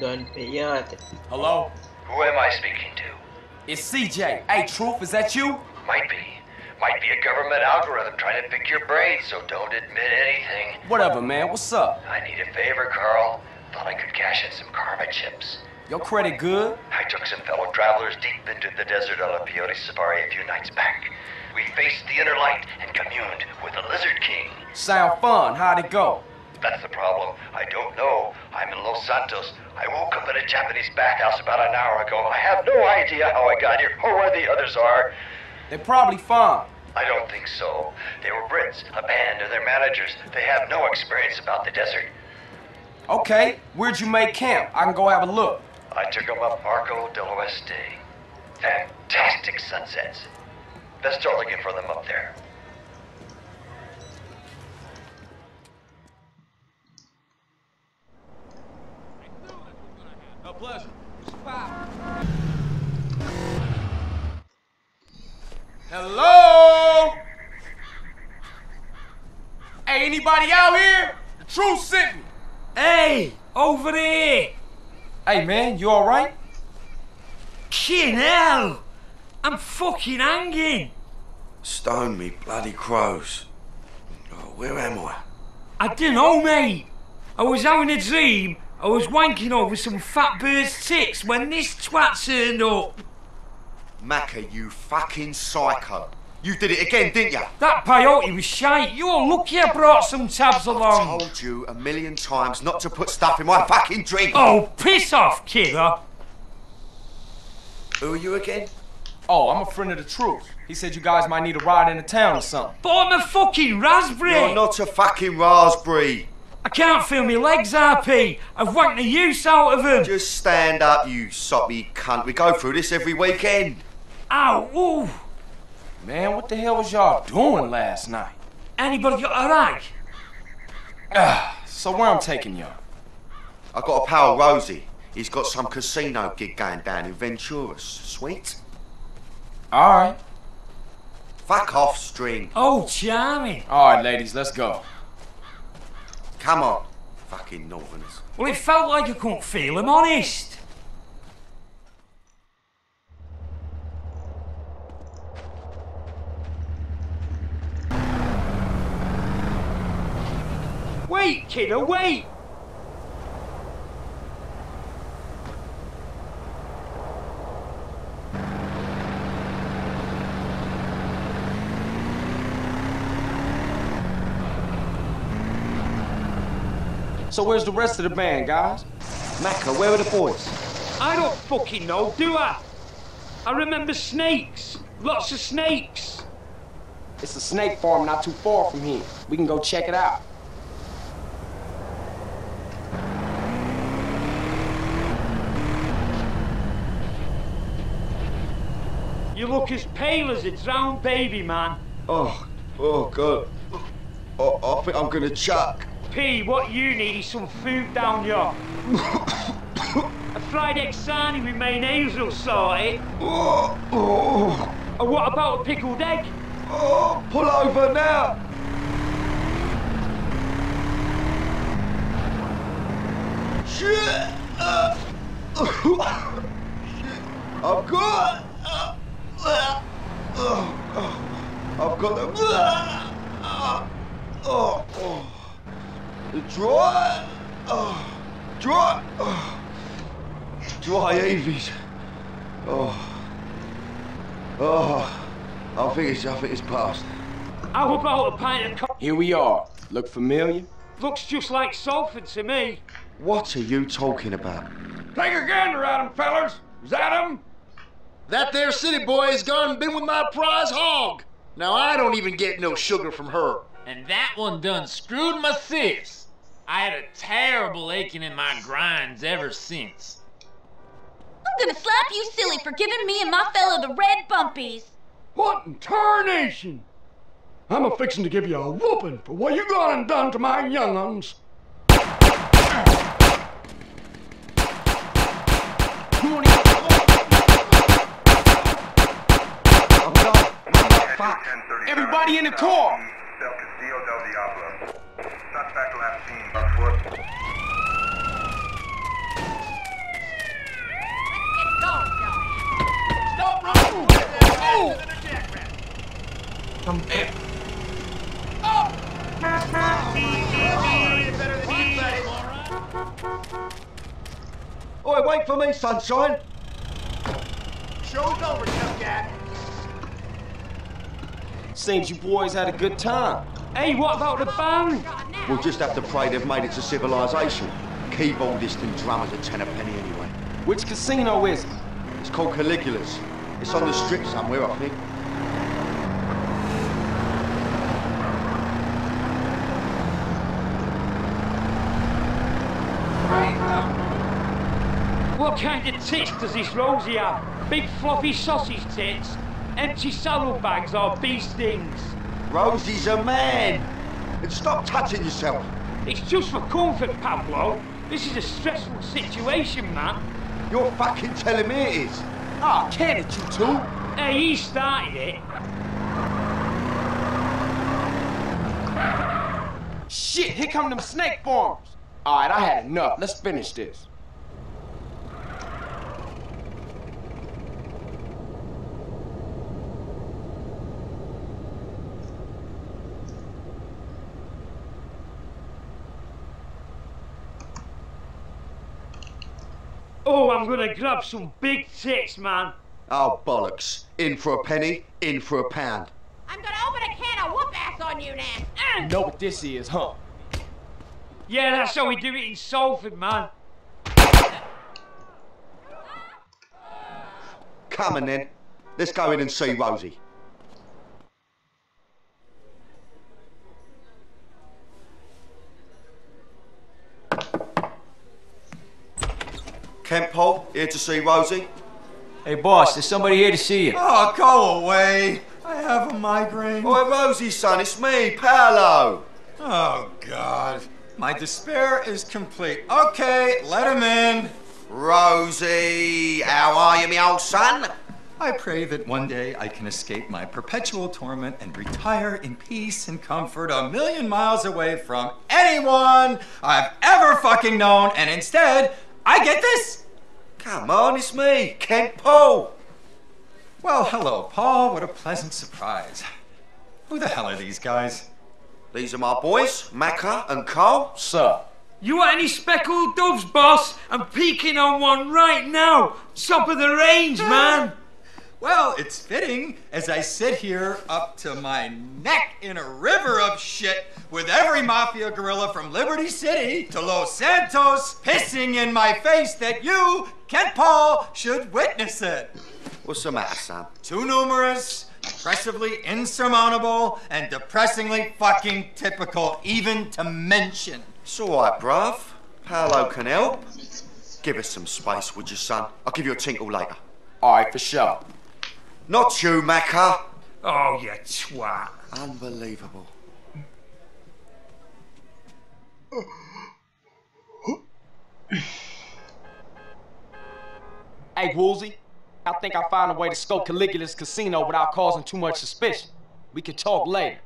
golpeate. Hello? Who am I speaking to? It's CJ. Hey, Truth, is that you? Might be. Might be a government algorithm trying to pick your brain, so don't admit anything. Whatever, man. What's up? I need a favor, Carl. Thought I could cash in some karma chips. Your credit good? I took some fellow travelers deep into the desert on a peyote safari a few nights back. We faced the inner light and communed with the Lizard King. Sound fun. How'd it go? That's the problem. I don't know. I'm in Los Santos. I woke up in a Japanese bathhouse about an hour ago. I have no idea how I got here or where the others are. They're probably fine. I don't think so. They were Brits, a band, and their managers. They have no experience about the desert. Okay, where'd you make camp? I can go have a look. I took them up Arco del Oeste. Fantastic sunsets. Best start looking for them up there. Hello? Hey, anybody out here? The truth sent me. Hey, over there! Hey, man, you alright? Kin hell! I'm fucking hanging! Stone me bloody crows. Oh, where am I? I don't know, mate. I was having a dream. I was wanking over some fat bird's tits when this twat turned up. Maccer, you fucking psycho. You did it again, didn't you? That peyote was shite. You're lucky I brought some tabs along. I told you a million times not to put stuff in my fucking drink. Oh, piss off, kidder. Who are you again? Oh, I'm a friend of the truth. He said you guys might need a ride into town or something. But I'm a fucking raspberry. You're not a fucking raspberry. I can't feel my legs, RP. I've wanked the use out of them. Just stand up, you soppy cunt. We go through this every weekend. Ow, ooh. Man, what the hell was y'all doing last night? Anybody got a rag? Ah, so where I'm taking y'all? I got a pal, Rosie. He's got some casino gig going down in Venturas. Sweet? Alright. Fuck off, string. Oh, charming. Alright, ladies, let's go. Come on. Fucking northerners. Well, it felt like I couldn't feel him, honest. Wait, kiddo, wait! So where's the rest of the band, guys? Maccer, where are the boys? I don't fucking know, do I? I remember snakes. Lots of snakes. It's a snake farm not too far from here. We can go check it out. You look as pale as a drowned baby, man. Oh, oh, God. Oh, I think I'm gonna chuck. P, what you need is some food down here. a fried egg sarnie with mayonnaise will sort it. And what about a pickled egg? pull over now. Shit. I've got. I've got. Uh, oh, oh. The dry. Oh, dry. Oh, dry Evie's. Oh. Oh. I think it's. I think it's past. How about a pint of co- Here we are. Look familiar? Looks just like Salford to me. What are you talking about? Take a gander at him, fellers. Is that him? That there city boy has gone and been with my prize hog. Now I don't even get no sugar from her. And that one done screwed my sis. I had a terrible aching in my grinds ever since. I'm gonna slap you silly for giving me and my fellow the red bumpies. What in tarnation? I'm a fixin' to give you a whooping for what you gone and done to my young uns. I'm gone. Fuck. Everybody in the car! Del Castillo del Diablo. Suspect last seen on foot. Oi, wait for me, sunshine. Show's over, tough guy. Seems you boys had a good time. Hey, what about the band? We'll just have to pray they've made it to civilization. Keyboardist and drummers a ten a penny anyway. Which casino is it? It's called Caligula's. It's on the strip somewhere, I think. What kind of tits does this Rosie have? Big floppy sausage tits? Empty saddlebags or bee stings? Rosie's a man. And stop touching yourself. It's just for comfort, Pablo. This is a stressful situation, man. You're fucking telling me it is. Ah, can it, you two? Hey, he started it. Shit, here come them snake farmers. Alright, I had enough. Let's finish this. Oh, I'm gonna grab some big tits, man. Oh, bollocks. In for a penny, in for a pound. I'm gonna open a can of whoop ass on you now. You know what this is, huh? Yeah, that's how we do it in Salford, man. Come on then. Let's go in and see Rosie. Kent Paul, here to see Rosie. Hey, boss, there's somebody here to see you. Oh, go away. I have a migraine. Oh, Oi, Rosie, son, it's me, Paolo. Oh, God. My despair is complete. Okay, let him in. Rosie, how are you, me old son? I pray that one day I can escape my perpetual torment and retire in peace and comfort a million miles away from anyone I've ever fucking known, and instead, I get this. Come on, it's me, Kent Paul. Well, hello, Paul. What a pleasant surprise. Who the hell are these guys? These are my boys, Maccer and Carl. Sir. You want any speckled doves, boss? I'm peeking on one right now. Top of the range, man. Well, it's fitting as I sit here up to my neck in a river of shit with every mafia gorilla from Liberty City to Los Santos pissing in my face that you, Kent Paul, should witness it. What's the matter, son? Too numerous, oppressively insurmountable, and depressingly fucking typical, even to mention. It's all right, bruv. Paolo can help. Give us some space, would you, son? I'll give you a tinkle later. Alright, for sure. Not you, Maccer. Oh, you twat. Unbelievable. Hey, Woozie, I think I found a way to scope Caligula's casino without causing too much suspicion. We can talk later.